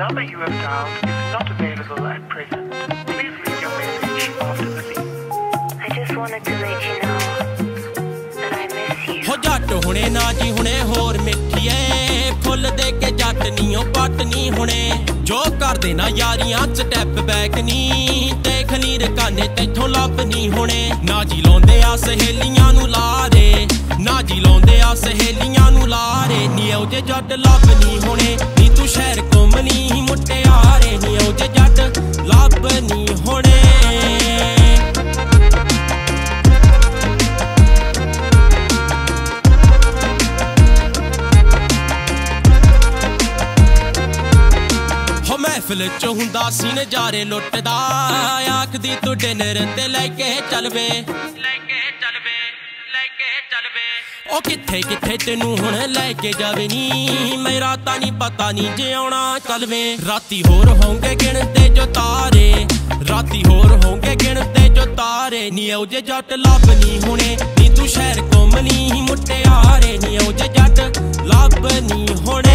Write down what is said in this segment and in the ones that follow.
number you have dialed is not available at present. Please leave your message after the beep. I just wanted to let you know that I miss you. ਹੋ ਜੱਟ ਹੁਣੇ ਨਾ ਜੀ ਹੁਣੇ ਹੋਰ ਮਿੱਠੀਏ ਫੁੱਲ ਦੇ ਕੇ ਜੱਟ ਨੀ ਉਹ ਪੱਟ ਨੀ ਹੁਣੇ ਜੋ ਕਰਦੇ ਨਾ ਯਾਰੀਆਂ ਸਟੈਪ ਬੈਕ ਨੀ ਦੇਖ ਨੀ ਰਕਾਨੇ ਤੇਥੋਂ ਲੱਭ ਨੀ ਹੁਣੇ ਨਾ ਜੀ ਲਾਉਂਦੇ ਆ ਸਹੇਲੀਆਂ ਨੂੰ ਲਾਰੇ ਨਾ ਜੀ ਲਾਉਂਦੇ ਆ ਸਹੇਲੀਆਂ ਨੂੰ ਲਾਰੇ ਨੀ ਉਹ ਜੇ ਜੱਟ ਲੱਭ ਮਹਿਫਿਲ ਚ ਹੁੰਦਾ ਸੀ ਨਜ਼ਾਰੇ ਲੁੱਟਦਾ। ਆਖਦੀ ਤੂੰ ਡਿਨਰ ਤੇ ਲੈ ਕੇ ਚੱਲ ਵੇ। ਲੈ ਕੇ ਚੱਲ ਵੇ ਲੈ ਕੇ ਚੱਲ ਵੇ। ਉਹ ਕਿੱਥੇ ਕਿੱਥੇ ਤੈਨੂੰ ਹੁਣ ਲੈ ਕੇ ਜਾਵੇ ਨੀ? ਮੇਰਾ ਤਾਂ ਨਹੀਂ ਪਤਾ ਨਹੀਂ ਜੇ ਆਉਣਾ ਚੱਲ ਵੇ। ਰਾਤੀ ਹੋਰ ਹੋਣਗੇ ਗਿਣਤੇ ਜੋ ਤਾਰੇ। ਰਾਤੀ ਹੋਰ ਹੋਣਗੇ ਗਿਣਤੇ ਜੋ ਤਾਰੇ। ਨੀ ਉਹ ਜੇ ਜੱਟ ਲੱਭ ਨਹੀਂ ਹੁਣੇ। ਨੀ ਤੂੰ ਸ਼ਹਿਰ ਘੁੰਮਣੀ ਮੁੱਟਿਆਰੇ ਨੀ ਉਹ ਜੇ ਜੱਟ ਲੱਭ ਨਹੀਂ ਹੁਣੇ।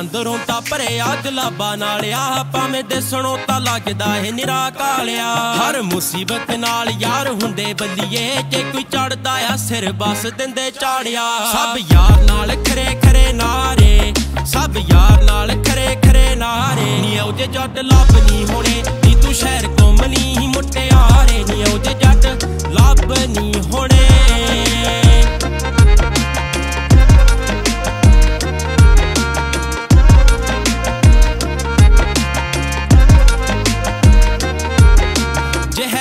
ਅੰਦਰੋਂ ਤਾਂ ਭਰਿਆ ਗਲਾਬਾ ਨਾਲ ਆ, ਭਾਵੇਂ ਦਿਸਣੋਂ ਤਾਂ ਲੱਗਦਾ ਏ ਨਿਰਾ ਕਾਲਿਆ। ਹਰ ਮੁਸੀਬਤ ਨਾਲ ਯਾਰ ਹੁੰਦੇ ਬੱਲੀਏ, ਜੇ ਕੋਈ ਚੜਦਾ ਆ, ਸਿਰ ਬਸ ਦਿੰਦੇ ਚਾੜਿਆ। ਸਭ ਯਾਰ ਨਾਲ ਖਰੇ ਖਰੇ ਨਾਰੇ, ਸਭ ਯਾਰ ਨਾਲ ਖਰੇ ਖਰੇ ਨਾਰੇ। ਨੀ ਉਹ ਜੇ ਜੱਟ ਲੱਭ ਨਹੀਂ ਹੋਣੇ, ਨੀ ਤੂੰ ਸ਼ਹਿਰ ਘੁੰਮਣੀ ਮੁੱਟਿਆਰੇ। ਨੀ ਉਹ ਜੇ ਜੱਟ ਲੱਭ ਨਹੀਂ ਹੋਣੇ।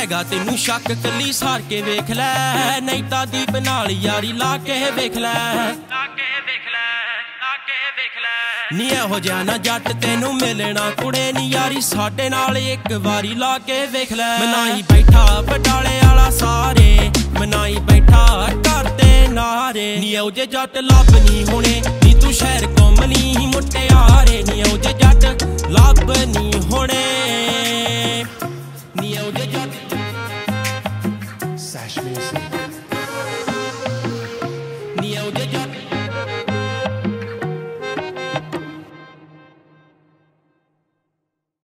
ਹੈਗਾ ਤੈਨੂੰ ਸ਼ੱਕ ਕੱਲੀ ਸਾਰ ਕੇ ਵੇਖ ਲੈ। ਨਹੀਂ ਤਾਂ ਦੀਪ ਨਾਲ ਯਾਰੀ ਲਾ ਕੇ ਵੇਖ ਲੈ। ਲਾ ਕੇ ਵੇਖ ਲੈ ਲਾ ਕੇ ਵੇਖ ਲੈ। ਨੀ ਇਹੋ ਜਿਹਾ ਨਾ ਜੱਟ ਤੈਨੂੰ ਮਿਲਣਾ ਕੁੜੇ ਨੀ ਯਾਰੀ ਸਾਡੇ ਨਾਲ ਇੱਕ ਵਾਰੀ ਲਾ ਕੇ ਵੇਖ ਲੈ। ਮਨਾਈ ਬੈਠਾ ਬਟਾਲੇ ਵਾਲਾ ਸਾਰੇ ਮਨਾਈ ਬੈਠਾ ਘਰ ਤੇ ਨਾਰੇ। ਨੀ ਇਹੋ ਜੇ ਜੱਟ ਲੱਭ ਨਹੀਂ ਹੋਣੇ ਨੀ ਤੂੰ ਸ਼ਹਿਰ ਘੁੰਮਣੀ ਮੁੱਟਿਆਰੇ। ਨੀ ਇਹੋ ਜੇ ਜੱਟ ਲੱਭ ਨਹੀਂ ਹੋਣੇ। music.